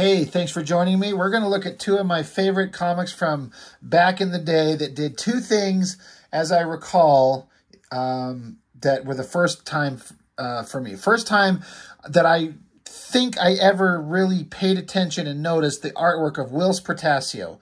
Hey, thanks for joining me. We're going to look at two of my favorite comics from back in the day that did two things, as I recall, um, that were the first time uh, for me. First time that I think I ever really paid attention and noticed the artwork of Whilce Portacio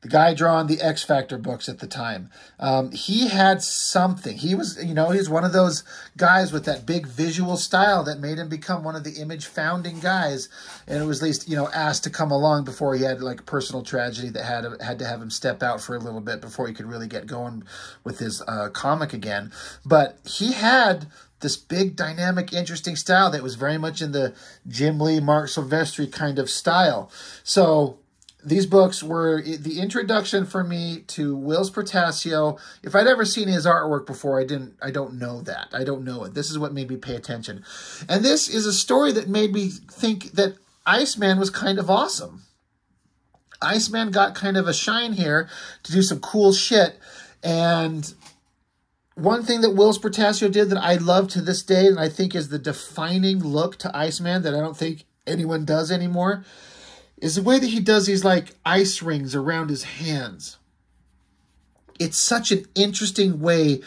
the guy drawing the X Factor books at the time. Um, he had something. He was, you know, he's one of those guys with that big visual style that made him become one of the image founding guys. And it was at least, you know, asked to come along before he had like personal tragedy that had had to have him step out for a little bit before he could really get going with his uh, comic again. But he had this big, dynamic, interesting style that was very much in the Jim Lee, Marc Silvestri kind of style. So these books were the introduction for me to Whilce Portacio. If I'd ever seen his artwork before, I didn't. I don't know that. I don't know it. This is what made me pay attention, and this is a story that made me think that Iceman was kind of awesome. Iceman got kind of a shine here to do some cool shit, and one thing that Whilce Portacio did that I love to this day, and I think is the defining look to Iceman that I don't think anyone does anymore is the way that he does these like ice rings around his hands. It's such an interesting way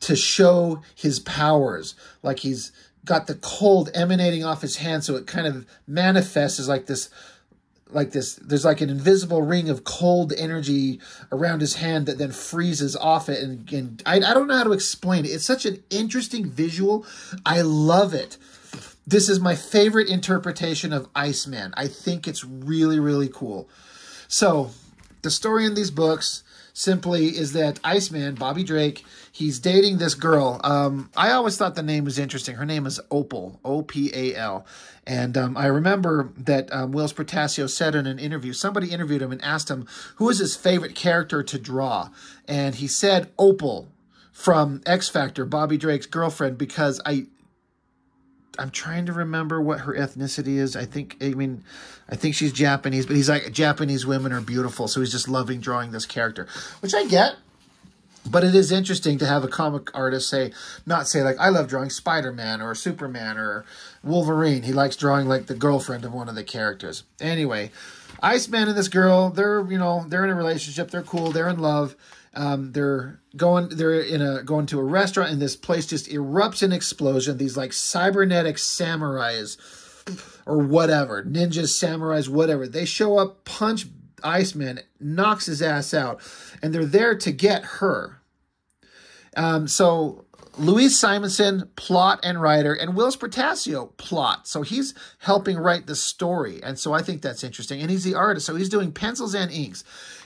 to show his powers. Like he's got the cold emanating off his hand, so it kind of manifests as like this like this there's like an invisible ring of cold energy around his hand that then freezes off it and, and I, I don't know how to explain it it's such an interesting visual i love it this is my favorite interpretation of Iceman. I think it's really, really cool. So, the story in these books simply is that Iceman, Bobby Drake, he's dating this girl. Um, I always thought the name was interesting. Her name is Opal, O P A L. And um, I remember that um, Whilce Portacio said in an interview, somebody interviewed him and asked him who is his favorite character to draw. And he said Opal from X Factor, Bobby Drake's girlfriend, because I I'm trying to remember what her ethnicity is. I think I mean I think she's Japanese, but he's like Japanese women are beautiful, so he's just loving drawing this character, which I get. But it is interesting to have a comic artist say not say like I love drawing Spider-Man or Superman or Wolverine. He likes drawing like the girlfriend of one of the characters. Anyway, Iceman and this girl, they're, you know, they're in a relationship, they're cool, they're in love um, they're going they're in a going to a restaurant and this place just erupts in explosion these like cybernetic samurais or whatever ninjas samurais whatever they show up punch iceman knocks his ass out and they're there to get her um, so Louise Simonson, plot and writer, and Whilce Portacio, plot. So he's helping write the story. And so I think that's interesting. And he's the artist, so he's doing pencils and inks.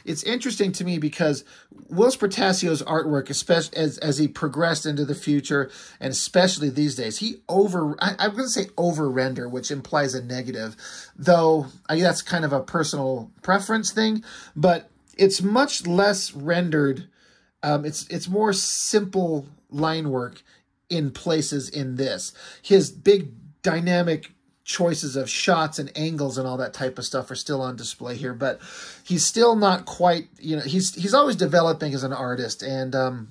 It's interesting to me because Whilce Portacio's artwork, especially as, as he progressed into the future, and especially these days, he over, I, am going to say over render, which implies a negative, though I, that's kind of a personal preference thing, but it's much less rendered. Um, it's it's more simple line work in places in this. His big dynamic choices of shots and angles and all that type of stuff are still on display here, but he's still not quite, you know, he's he's always developing as an artist and um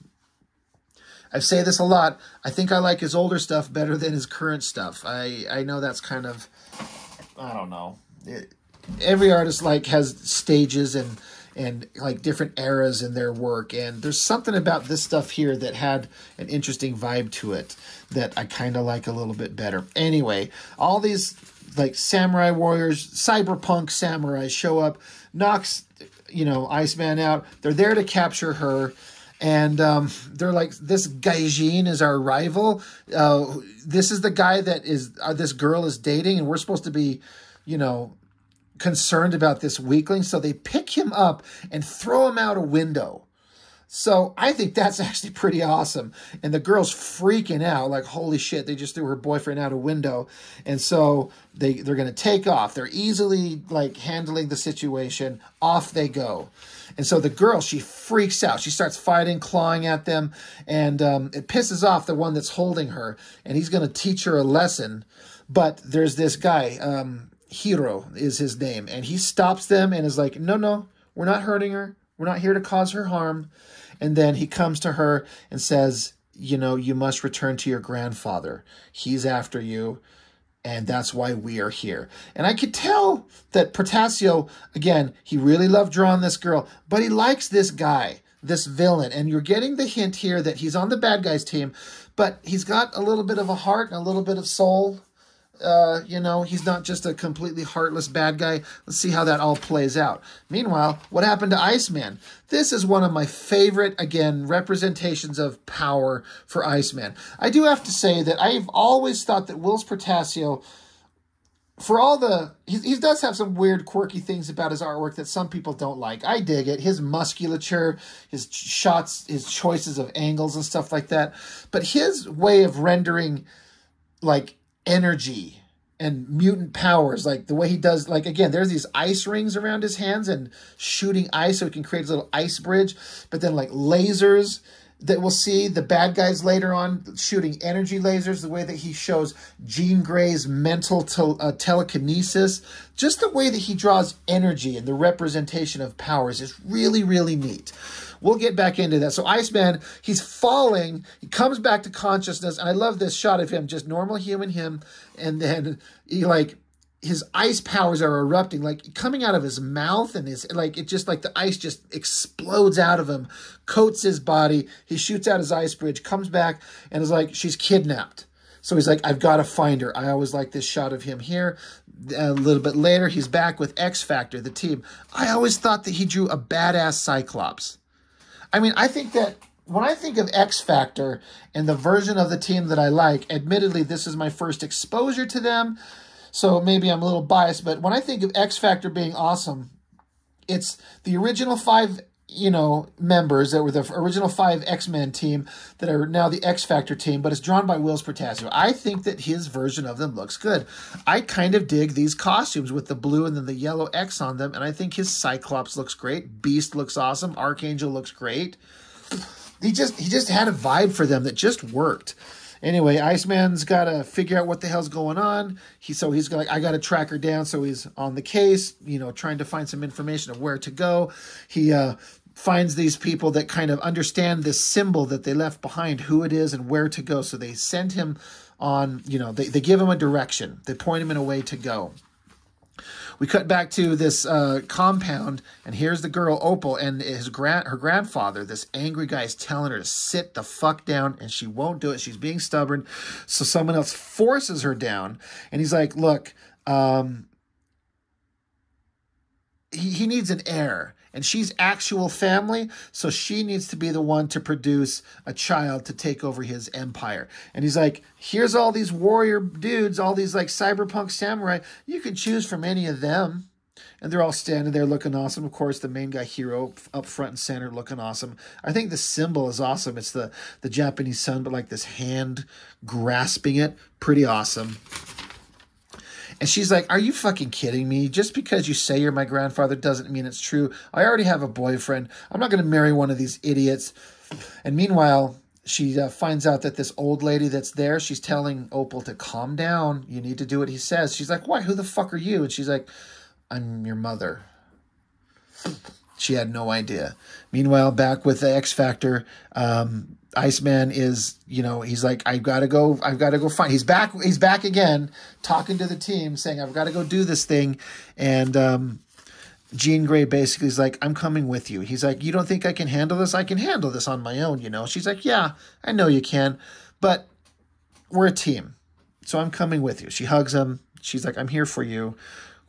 I say this a lot. I think I like his older stuff better than his current stuff. I I know that's kind of I don't know. It, every artist like has stages and and like different eras in their work. And there's something about this stuff here that had an interesting vibe to it that I kind of like a little bit better. Anyway, all these like samurai warriors, cyberpunk samurai show up, knocks, you know, Iceman out. They're there to capture her. And um, they're like, this Gaijin is our rival. Uh, this is the guy that is uh, this girl is dating, and we're supposed to be, you know, concerned about this weakling, so they pick him up and throw him out a window. So I think that's actually pretty awesome. And the girl's freaking out, like, holy shit, they just threw her boyfriend out a window. And so they, they're going to take off. They're easily, like, handling the situation. Off they go. And so the girl, she freaks out. She starts fighting, clawing at them. And um, it pisses off the one that's holding her. And he's going to teach her a lesson. But there's this guy, um, Hiro is his name, and he stops them and is like, "No, no, we're not hurting her. We're not here to cause her harm." And then he comes to her and says, "You know, you must return to your grandfather. He's after you." and that's why we are here. And I could tell that Portacio, again, he really loved drawing this girl, but he likes this guy, this villain. And you're getting the hint here that he's on the bad guys team, but he's got a little bit of a heart and a little bit of soul. Uh, you know, he's not just a completely heartless bad guy. Let's see how that all plays out. Meanwhile, what happened to Iceman? This is one of my favorite, again, representations of power for Iceman. I do have to say that I've always thought that Whilce Portacio, for all the, he, he does have some weird, quirky things about his artwork that some people don't like. I dig it. His musculature, his shots, his choices of angles and stuff like that. But his way of rendering, like, energy and mutant powers like the way he does like again there's these ice rings around his hands and shooting ice so he can create a little ice bridge but then like lasers that we'll see the bad guys later on shooting energy lasers the way that he shows jean grey's mental tel- uh, telekinesis just the way that he draws energy and the representation of powers is really really neat We'll get back into that. So Iceman, he's falling. He comes back to consciousness, and I love this shot of him, just normal human him, and then he like his ice powers are erupting, like coming out of his mouth, and his like it just like the ice just explodes out of him, coats his body. He shoots out his ice bridge, comes back, and is like she's kidnapped. So he's like, I've got to find her. I always like this shot of him here. A little bit later, he's back with X Factor, the team. I always thought that he drew a badass Cyclops. I mean, I think that when I think of X Factor and the version of the team that I like, admittedly, this is my first exposure to them. So maybe I'm a little biased, but when I think of X Factor being awesome, it's the original five, you know, members that were the original five X Men team that are now the X Factor team, but it's drawn by Whilce Portacio. I think that his version of them looks good. I kind of dig these costumes with the blue and then the yellow X on them, and I think his Cyclops looks great. Beast looks awesome. Archangel looks great he just he just had a vibe for them that just worked. Anyway, Iceman's got to figure out what the hell's going on. He so he's like, I got to track her down. So he's on the case, you know, trying to find some information of where to go. He uh, finds these people that kind of understand this symbol that they left behind, who it is, and where to go. So they send him on, you know, they, they give him a direction. They point him in a way to go. We cut back to this uh, compound, and here's the girl Opal and his grand her grandfather. This angry guy is telling her to sit the fuck down, and she won't do it. She's being stubborn, so someone else forces her down, and he's like, "Look, um, he he needs an heir." And she's actual family, so she needs to be the one to produce a child to take over his empire. And he's like, here's all these warrior dudes, all these like cyberpunk samurai. You can choose from any of them. And they're all standing there looking awesome. Of course, the main guy hero up front and center looking awesome. I think the symbol is awesome. It's the the Japanese sun, but like this hand grasping it. Pretty awesome. And she's like, Are you fucking kidding me? Just because you say you're my grandfather doesn't mean it's true. I already have a boyfriend. I'm not going to marry one of these idiots. And meanwhile, she uh, finds out that this old lady that's there, she's telling Opal to calm down. You need to do what he says. She's like, Why? Who the fuck are you? And she's like, I'm your mother. She had no idea. Meanwhile, back with the X Factor, um, Iceman is, you know, he's like, I've got to go, I've got to go find. He's back, he's back again, talking to the team, saying, I've got to go do this thing. And um, Jean Grey basically is like, I'm coming with you. He's like, You don't think I can handle this? I can handle this on my own, you know? She's like, Yeah, I know you can, but we're a team. So I'm coming with you. She hugs him. She's like, I'm here for you.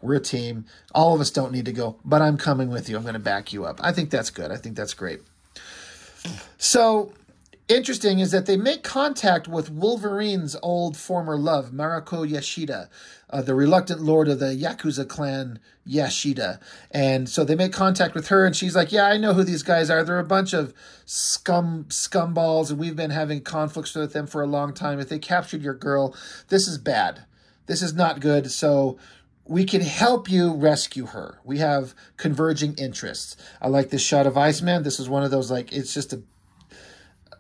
We're a team. All of us don't need to go, but I'm coming with you. I'm going to back you up. I think that's good. I think that's great. So interesting is that they make contact with Wolverine's old former love, Mariko Yashida, uh, the reluctant lord of the Yakuza clan Yashida. And so they make contact with her, and she's like, Yeah, I know who these guys are. They're a bunch of scum scumballs, and we've been having conflicts with them for a long time. If they captured your girl, this is bad. This is not good. So we can help you rescue her. We have converging interests. I like this shot of Iceman. This is one of those, like, it's just a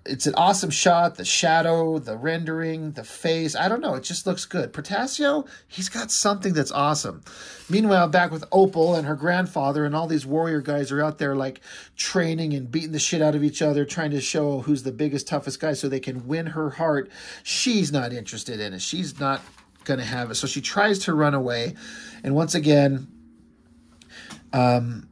it's an awesome shot. The shadow, the rendering, the face. I don't know. It just looks good. Portacio, he's got something that's awesome. Meanwhile, back with Opal and her grandfather, and all these warrior guys are out there like training and beating the shit out of each other, trying to show who's the biggest, toughest guy so they can win her heart. She's not interested in it. She's not going to have it. So she tries to run away. And once again, um,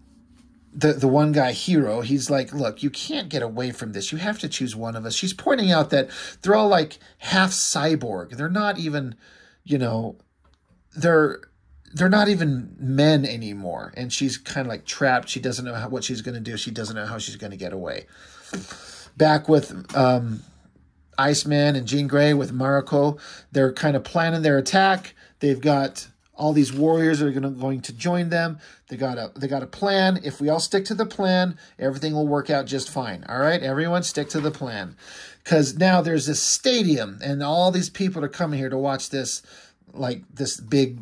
the, the one guy, Hero, he's like, look, you can't get away from this. You have to choose one of us. She's pointing out that they're all like half cyborg. They're not even, you know, they're they're not even men anymore. And she's kind of like trapped. She doesn't know how, what she's going to do. She doesn't know how she's going to get away. Back with um, Iceman and Jean Grey with Mariko, they're kind of planning their attack. They've got all these warriors are gonna, going to join them. They got a they got a plan. If we all stick to the plan, everything will work out just fine. All right, everyone stick to the plan. Cuz now there's this stadium and all these people are coming here to watch this like this big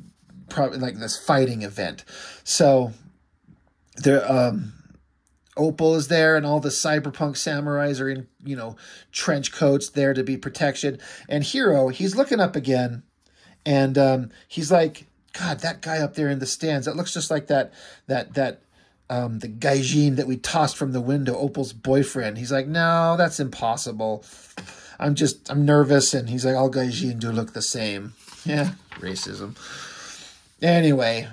probably like this fighting event. So there um Opal is there, and all the cyberpunk samurais are in, you know, trench coats there to be protection. And Hero, he's looking up again, and um, he's like, God, that guy up there in the stands, that looks just like that that that um, the gaijin that we tossed from the window, Opal's boyfriend. He's like, no, that's impossible. I'm just, I'm nervous. And he's like, all gaijin do look the same. Yeah, racism. Anyway,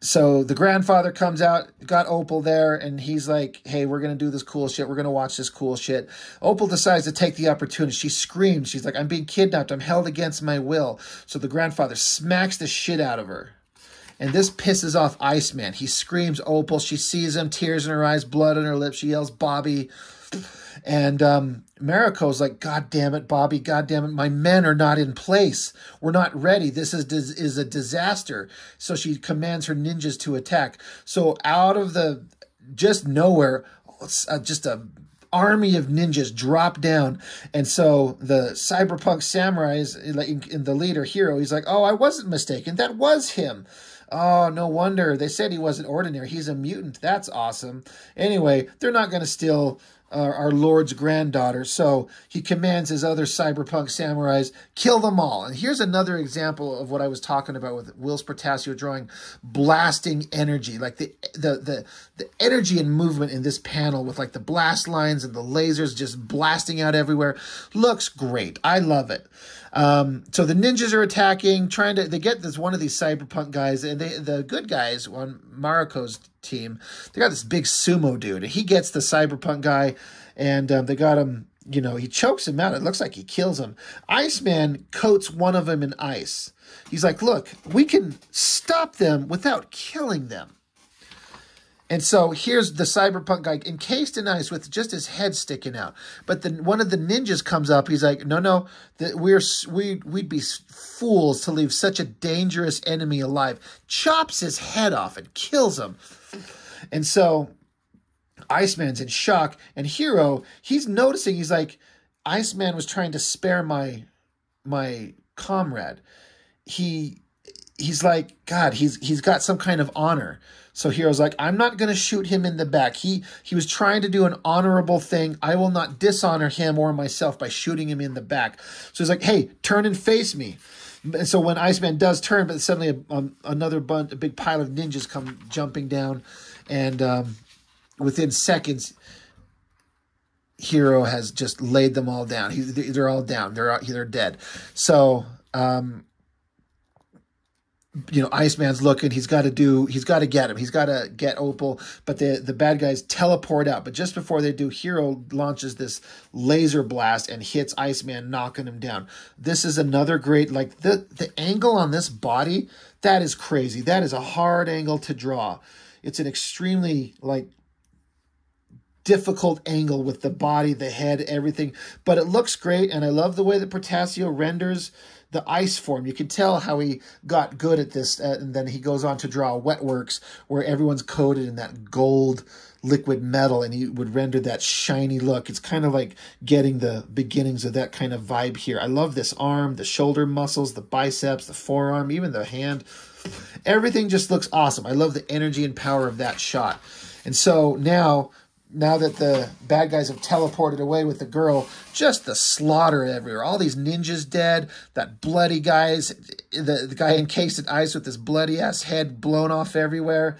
so the grandfather comes out, got Opal there, and he's like, hey, we're to do this cool shit. We're to watch this cool shit. Opal decides to take the opportunity. She screams. She's like, I'm being kidnapped. I'm held against my will. So the grandfather smacks the shit out of her. And this pisses off Iceman. He screams Opal. She sees him, tears in her eyes, blood on her lips. She yells, Bobby. And um, Mariko's like, God damn it, Bobby, God damn it, my men are not in place. We're not ready. This is, is a disaster. So she commands her ninjas to attack. So out of the, just nowhere, uh, just a army of ninjas drop down. And so the cyberpunk samurai is in, in the leader hero. He's like, oh, I wasn't mistaken. That was him. Oh, no wonder. They said he wasn't ordinary. He's a mutant. That's awesome. Anyway, they're not going to steal uh, our Lord's granddaughter. So he commands his other cyberpunk samurais, kill them all. And here's another example of what I was talking about with Whilce Portacio drawing blasting energy, like the, the, the, the energy and movement in this panel with like the blast lines and the lasers just blasting out everywhere looks great. I love it. Um, so the ninjas are attacking, trying to, they get this one of these cyberpunk guys and they, the good guys on Mariko's team, they got this big sumo dude and he gets the cyberpunk guy and um, they got him, you know, he chokes him out. It looks like he kills him. Iceman coats one of them in ice. He's like, look, we can stop them without killing them. And so here's the cyberpunk guy encased in ice with just his head sticking out. But then one of the ninjas comes up. He's like, "No, no, we're we we'd be fools to leave such a dangerous enemy alive." Chops his head off and kills him. And so Iceman's in shock, and Hero he's noticing. He's like, Iceman was trying to spare my my comrade. He he's like, God, he's he's got some kind of honor. So Hero's like, I'm not going to shoot him in the back. He he was trying to do an honorable thing. I will not dishonor him or myself by shooting him in the back. So he's like, hey, turn and face me. And so when Iceman does turn, but suddenly a, um, another bunch, a big pile of ninjas come jumping down, and um, within seconds, Hero has just laid them all down. He, they're all down. They're they're dead. So um, you know, Iceman's looking. He's got to do. He's got to get him. He's got to get Opal. But the the bad guys teleport out. But just before they do, Hero launches this laser blast and hits Iceman, knocking him down. This is another great. Like the the angle on this body, that is crazy. That is a hard angle to draw. It's an extremely like difficult angle with the body, the head, everything. But it looks great, and I love the way that Portacio renders the ice form. You can tell how he got good at this, uh, and then he goes on to draw Wetworks where everyone's coated in that gold liquid metal, and he would render that shiny look. It's kind of like getting the beginnings of that kind of vibe here. I love this arm, the shoulder muscles, the biceps, the forearm, even the hand. Everything just looks awesome. I love the energy and power of that shot. And so now now that the bad guys have teleported away with the girl, just the slaughter everywhere. All these ninjas dead, that bloody guys, the, the guy encased in ice with his bloody ass head blown off everywhere.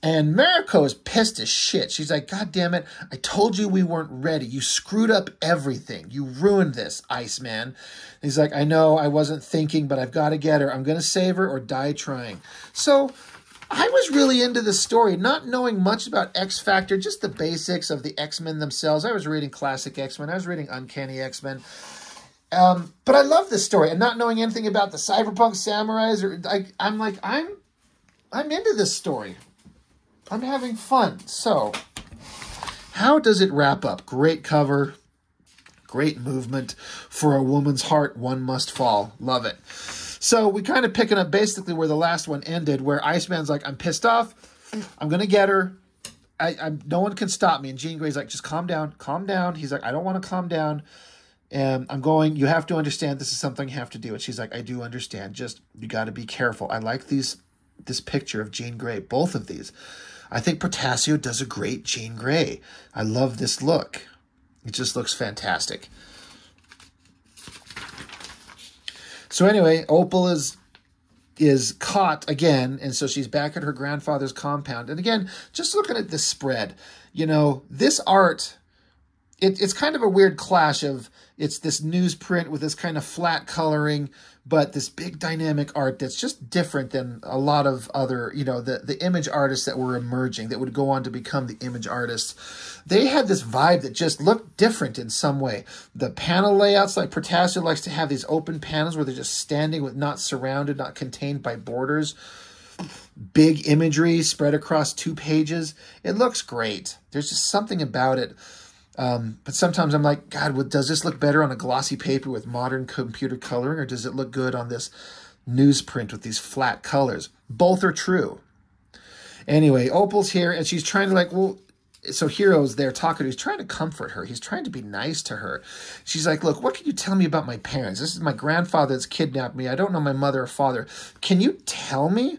And Mariko is pissed as shit. She's like, God damn it. I told you we weren't ready. You screwed up everything. You ruined this, Iceman. He's like, I know I wasn't thinking, but I've got to get her. I'm going to save her or die trying. So I was really into the story, not knowing much about X Factor, just the basics of the X Men themselves. I was reading classic X Men, I was reading Uncanny X Men. Um, but I love this story, and not knowing anything about the cyberpunk samurais, or like, I'm like, I'm, I'm into this story. I'm having fun. So, how does it wrap up? Great cover, great movement. For a woman's heart, one must fall. Love it. So we kind of picking up basically where the last one ended, where Iceman's like, I'm pissed off. I'm gonna get her. I, I'm no one can stop me. And Jean Grey's like, just calm down, calm down. He's like, I don't want to calm down. And I'm going, you have to understand this is something you have to do. And she's like, I do understand. Just you gotta be careful. I like these this picture of Jean Grey, both of these. I think Portacio does a great Jean Grey. I love this look. It just looks fantastic. So anyway, Opal is is caught again, and so she's back at her grandfather's compound. And again, just looking at this spread, you know, this art, it, it's kind of a weird clash of it's this newsprint with this kind of flat coloring but this big dynamic art that's just different than a lot of other, you know, the, the image artists that were emerging that would go on to become the image artists. They had this vibe that just looked different in some way. The panel layouts, like Portacio likes to have these open panels where they're just standing with not surrounded, not contained by borders. Big imagery spread across two pages. It looks great. There's just something about it um, but sometimes I'm like, God, does this look better on a glossy paper with modern computer coloring, or does it look good on this newsprint with these flat colors? Both are true. Anyway, Opal's here, and she's trying to like, well, so Hero's there talking He's trying to comfort her. He's trying to be nice to her. She's like, look, what can you tell me about my parents? This is my grandfather that's kidnapped me. I don't know my mother or father. Can you tell me?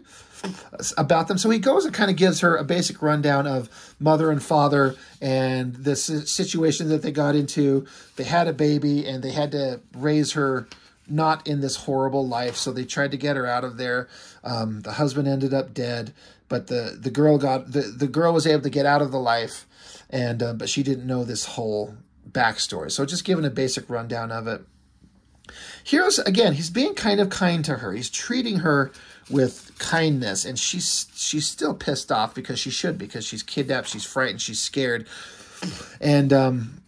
About them. So he goes and kind of gives her a basic rundown of mother and father and the situation that they got into. They had a baby and they had to raise her not in this horrible life. So they tried to get her out of there. Um, the husband ended up dead, but the the girl got the the girl was able to get out of the life, and uh, but she didn't know this whole backstory. So just giving a basic rundown of it. Hero's again, he's being kind of kind to her. He's treating her with kindness. And she's she's still pissed off because she should because she's kidnapped she's frightened she's scared. And um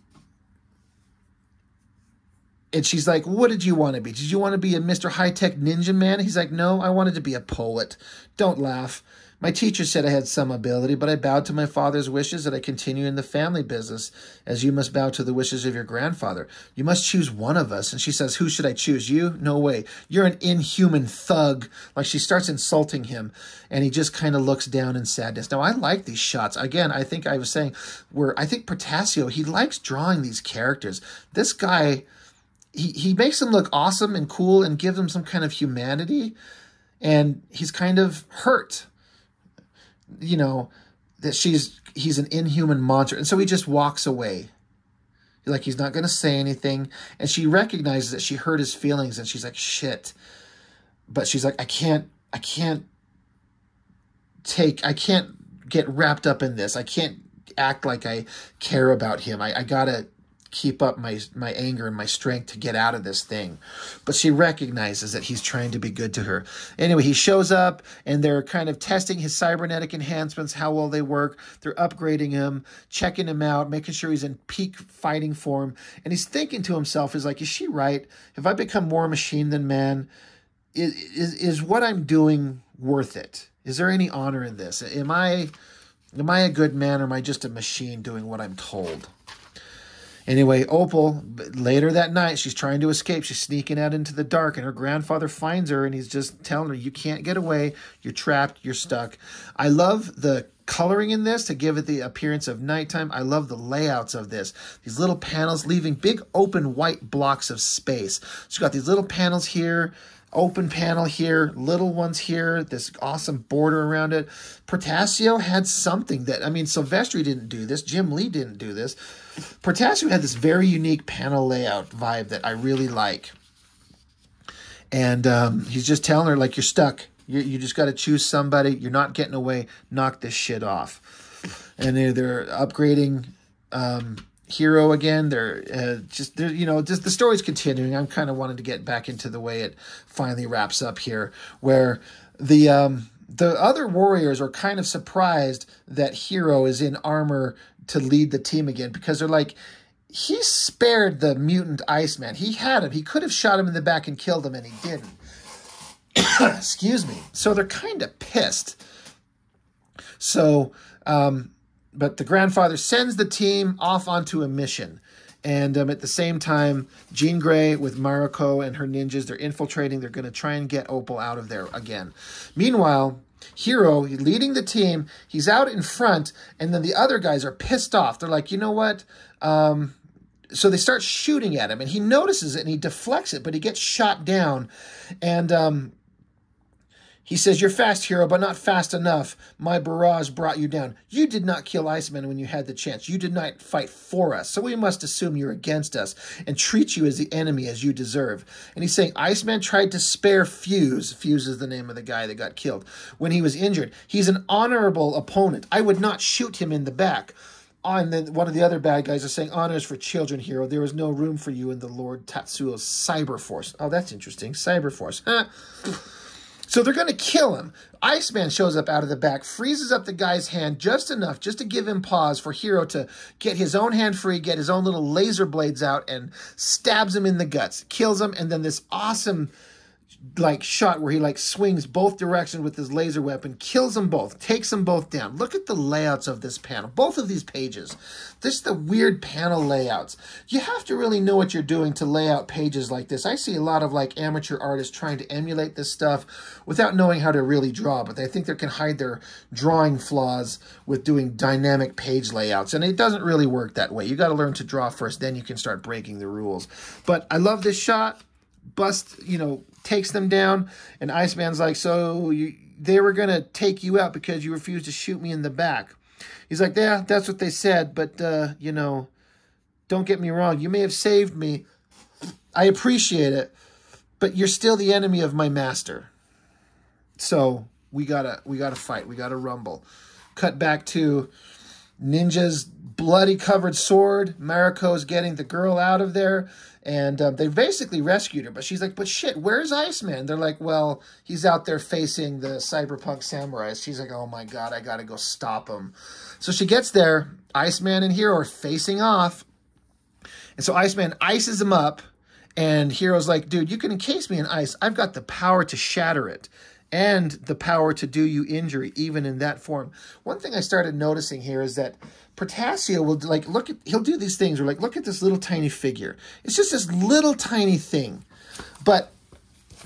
and she's like what did you want to be? Did you want to be a mr high-tech ninja man? He's like no i wanted to be a poet. Don't laugh my teacher said I had some ability, but I bowed to my father's wishes that I continue in the family business, as you must bow to the wishes of your grandfather. You must choose one of us. And she says, Who should I choose? You? No way. You're an inhuman thug. Like she starts insulting him, and he just kind of looks down in sadness. Now, I like these shots. Again, I think I was saying, where I think Portacio, he likes drawing these characters. This guy, he, he makes them look awesome and cool and gives them some kind of humanity. And he's kind of hurt you know, that she's he's an inhuman monster. And so he just walks away. Like he's not going to say anything. And she recognizes that she hurt his feelings and she's like, shit. But she's like, I can't, I can't take, I can't get wrapped up in this. I can't act like I care about him. I, I gotta keep up my my anger and my strength to get out of this thing. But she recognizes that he's trying to be good to her. Anyway, he shows up and they're kind of testing his cybernetic enhancements, how well they work. They're upgrading him, checking him out, making sure he's in peak fighting form. And he's thinking to himself, is like, is she right? Have I become more machine than man? Is, is, is what I'm doing worth it? Is there any honor in this? Am I am I a good man or am I just a machine doing what I'm told? Anyway, Opal, later that night, she's trying to escape. She's sneaking out into the dark, and her grandfather finds her, and he's just telling her, You can't get away. You're trapped. You're stuck. I love the coloring in this to give it the appearance of nighttime. I love the layouts of this. These little panels leaving big open white blocks of space. So you got these little panels here, open panel here, little ones here, this awesome border around it. Portacio had something that, I mean, Silvestri didn't do this, Jim Lee didn't do this. Portacio had this very unique panel layout vibe that I really like. And um, he's just telling her, like, you're stuck. You, you just got to choose somebody. You're not getting away. Knock this shit off. And they're, they're upgrading um, Hero again. They're uh, just, they're, you know, just the story's continuing. I'm kind of wanting to get back into the way it finally wraps up here, where the um, the other warriors are kind of surprised that Hero is in armor to lead the team again because they're like, he spared the mutant Iceman. He had him. He could have shot him in the back and killed him, and he didn't. Excuse me. So they're kind of pissed. So, um, but the grandfather sends the team off onto a mission. And um, at the same time, Jean Grey with Mariko and her ninjas, they're infiltrating. They're going to try and get Opal out of there again. Meanwhile, Hero, leading the team, he's out in front, and then the other guys are pissed off. They're like, you know what? Um, so they start shooting at him, and he notices it and he deflects it, but he gets shot down. And um, he says, You're fast, hero, but not fast enough. My barrage brought you down. You did not kill Iceman when you had the chance. You did not fight for us. So we must assume you're against us and treat you as the enemy as you deserve. And he's saying, Iceman tried to spare Fuse. Fuse is the name of the guy that got killed when he was injured. He's an honorable opponent. I would not shoot him in the back. Oh, and then one of the other bad guys is saying, honors for children, hero. There is no room for you in the Lord Tatsuo's Cyber Force. Oh, that's interesting. Cyber Force. Huh? So they're going to kill him. Iceman shows up out of the back, freezes up the guy's hand just enough, just to give him pause for Hero to get his own hand free, get his own little laser blades out, and stabs him in the guts, kills him, and then this awesome like shot where he like swings both directions with his laser weapon, kills them both, takes them both down. Look at the layouts of this panel, both of these pages. This the weird panel layouts. You have to really know what you're doing to lay out pages like this. I see a lot of like amateur artists trying to emulate this stuff without knowing how to really draw, but they think they can hide their drawing flaws with doing dynamic page layouts, and it doesn't really work that way. You got to learn to draw first, then you can start breaking the rules. But I love this shot bust, you know, takes them down. And Iceman's like, so you, they were going to take you out because you refused to shoot me in the back. He's like, yeah, that's what they said. But, uh, you know, don't get me wrong. You may have saved me. I appreciate it. But you're still the enemy of my master. So we gotta we gotta fight. We gotta rumble. Cut back to Ninja's bloody covered sword. Mariko's getting the girl out of there. And uh, they basically rescued her. But she's like, but shit, where's Iceman? They're like, well, he's out there facing the cyberpunk samurais. She's like, oh my God, I got to go stop him. So she gets there. Iceman and Hero are facing off. And so Iceman ices him up. And Hero's like, dude, you can encase me in ice. I've got the power to shatter it and the power to do you injury, even in that form. One thing I started noticing here is that Portacio will like look at he'll do these things or like look at this little tiny figure. It's just this little tiny thing. But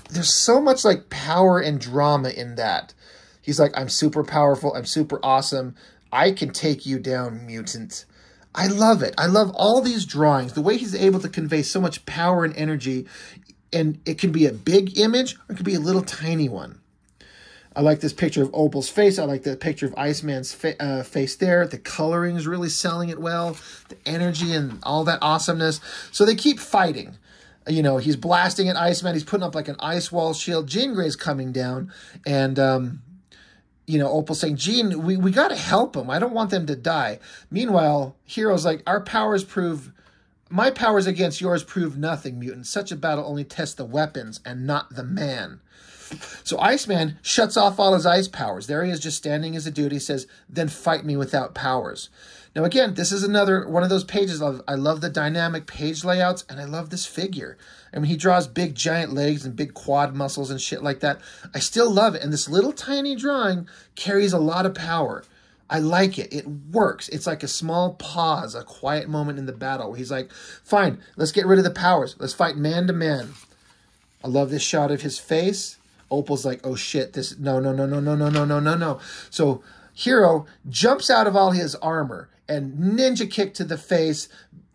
there's so much like power and drama in that. He's like, I'm super powerful, I'm super awesome. I can take you down, mutant. I love it. I love all these drawings, the way he's able to convey so much power and energy. And it can be a big image or it could be a little tiny one. I like this picture of Opal's face. I like the picture of Iceman's fa uh, face there. The coloring is really selling it well. The energy and all that awesomeness. So they keep fighting. You know, he's blasting at Iceman. He's putting up like an ice wall shield. Jean Grey's coming down. And, um, you know, Opal saying, Jean, we, we got to help them. I don't want them to die. Meanwhile, Hero's like, our powers prove... My powers against yours prove nothing, mutant. Such a battle only tests the weapons and not the man. So Iceman shuts off all his ice powers. There he is just standing as a dude. He says, then fight me without powers. Now, again, this is another one of those pages. Of, I love the dynamic page layouts, and I love this figure. I mean, he draws big, giant legs and big quad muscles and shit like that. I still love it. And this little tiny drawing carries a lot of power. I like it. It works. It's like a small pause, a quiet moment in the battle he's like, fine, let's get rid of the powers. Let's fight man to man. I love this shot of his face. Opal's like, oh shit, this, no, no, no, no, no, no, no, no, no, no. So Hero jumps out of all his armor and ninja kick to the face.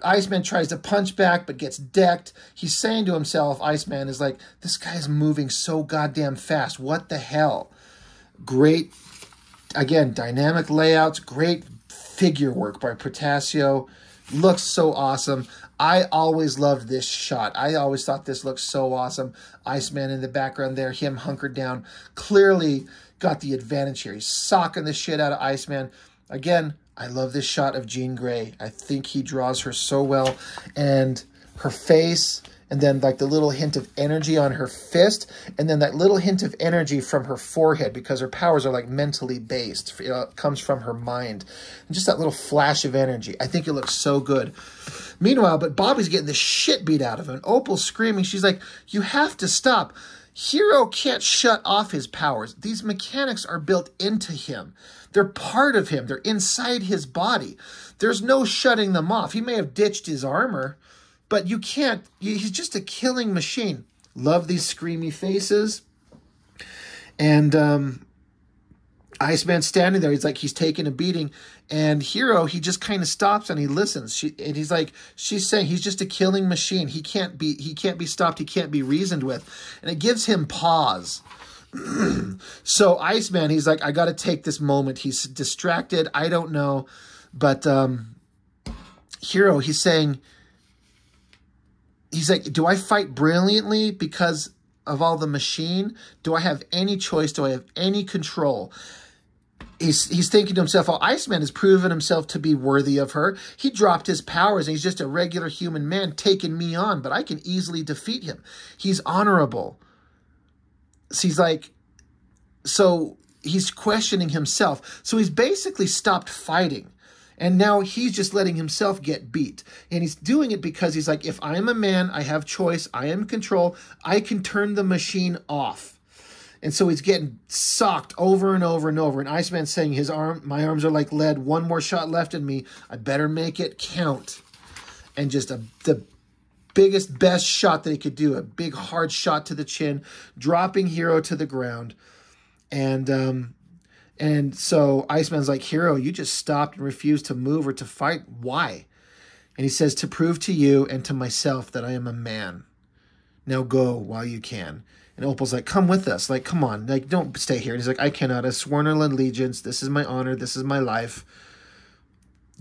Iceman tries to punch back but gets decked. He's saying to himself, Iceman is like, this guy's moving so goddamn fast. What the hell? Great, again, dynamic layouts, great figure work by Portacio. Looks so awesome. I always loved this shot. I always thought this looked so awesome. Iceman in the background there, him hunkered down. Clearly got the advantage here. He's socking the shit out of Iceman. Again, I love this shot of Jean Grey. I think he draws her so well. And her face, and then like the little hint of energy on her fist, and then that little hint of energy from her forehead because her powers are like mentally based. It uh, comes from her mind. And just that little flash of energy. I think it looks so good. Meanwhile, but Bobby's getting the shit beat out of him. Opal's screaming. She's like, You have to stop. Hero can't shut off his powers. These mechanics are built into him. They're part of him. They're inside his body. There's no shutting them off. He may have ditched his armor, but you can't. He's just a killing machine. Love these screamy faces. And um, Iceman standing there. He's like, he's taking a beating. And Hero, he just kind of stops and he listens. She, and he's like, she's saying he's just a killing machine. He can't be, he can't be stopped. He can't be reasoned with. And it gives him pause. so Iceman, he's like, I got to take this moment. He's distracted. I don't know. But um, Hero, he's saying, he's like, do I fight brilliantly because of all the machine? Do I have any choice? Do I have any control? He's, he's thinking to himself, oh, Iceman has proven himself to be worthy of her. He dropped his powers and he's just a regular human man taking me on, but I can easily defeat him. He's honorable so he's like, so he's questioning himself. So he's basically stopped fighting. And now he's just letting himself get beat. And he's doing it because he's like, if I am a man, I have choice, I am control, I can turn the machine off. And so he's getting socked over and over and over. And Iceman's saying his arm, my arms are like lead, one more shot left in me. I better make it count. And just a, the biggest, best shot that he could do. A big, hard shot to the chin, dropping Hero to the ground. And um, and so Iceman's like, Hero, you just stopped and refused to move or to fight. Why? And he says, To prove to you and to myself that I am a man. Now go while you can. And Opal's like, Come with us. Like, come on. Like, don't stay here. And he's like, I cannot. I've sworn an allegiance. This is my honor. This is my life.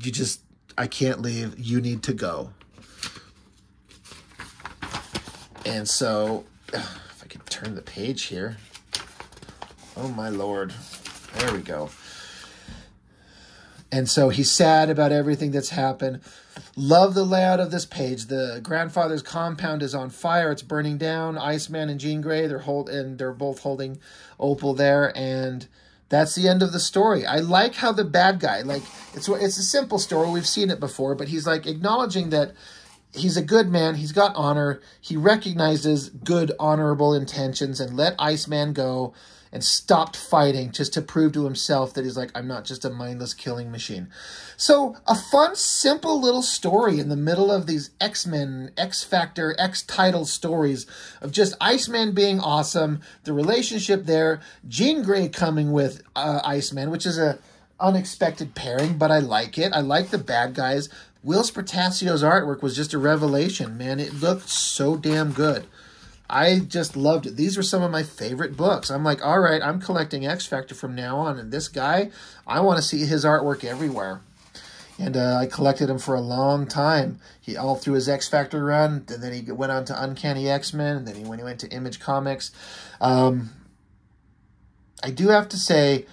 You just, I can't leave. You need to go. And so, if I can turn the page here. Oh my lord. There we go. And so he's sad about everything that's happened. Love the layout of this page. The grandfather's compound is on fire. It's burning down. Iceman and Jean Grey, they're hold and they're both holding Opal there and that's the end of the story. I like how the bad guy, like it's it's a simple story. We've seen it before, but he's like acknowledging that he's a good man. He's got honor. He recognizes good, honorable intentions and let Iceman go and stopped fighting just to prove to himself that he's like, I'm not just a mindless killing machine. So, a fun, simple little story in the middle of these X Men, X Factor, X title stories of just Iceman being awesome, the relationship there, Jean Grey coming with uh, Iceman, which is a unexpected pairing, but I like it. I like the bad guys. Whilce Portacio's artwork was just a revelation, man. It looked so damn good. I just loved it. These were some of my favorite books. I'm like, all right, I'm collecting X Factor from now on. And this guy, I want to see his artwork everywhere. And uh, I collected him for a long time. He all through his X Factor run, and then he went on to Uncanny X Men, and then he when he went to Image Comics. Um, I do have to say,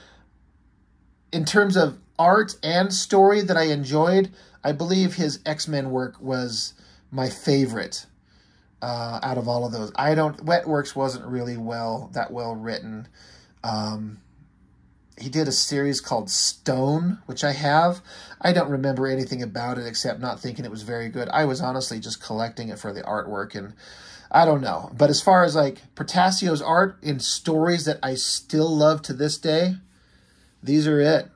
in terms of art and story that I enjoyed, I believe his X Men work was my favorite uh, out of all of those. I don't. Wetworks wasn't really well that well written. Um, he did a series called Stone, which I have. I don't remember anything about it except not thinking it was very good. I was honestly just collecting it for the artwork and I don't know. But as far as like Portacio's art in stories that I still love to this day, these are it.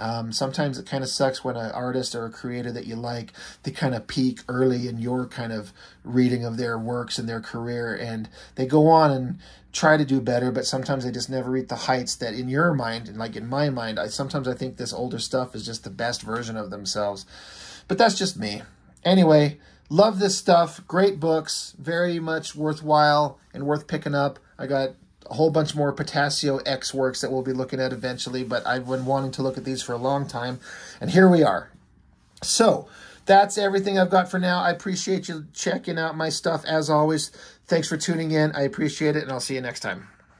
Um, sometimes it kind of sucks when an artist or a creator that you like, they kind of peak early in your kind of reading of their works and their career, and they go on and try to do better, but sometimes they just never reach the heights that in your mind, and like in my mind, I sometimes I think this older stuff is just the best version of themselves. But that's just me. Anyway, love this stuff. Great books, very much worthwhile and worth picking up. I got a whole bunch more Portacio X works that we'll be looking at eventually, but I've been wanting to look at these for a long time, and here we are. So, that's everything I've got for now. I appreciate you checking out my stuff as always. Thanks for tuning in. I appreciate it, and I'll see you next time.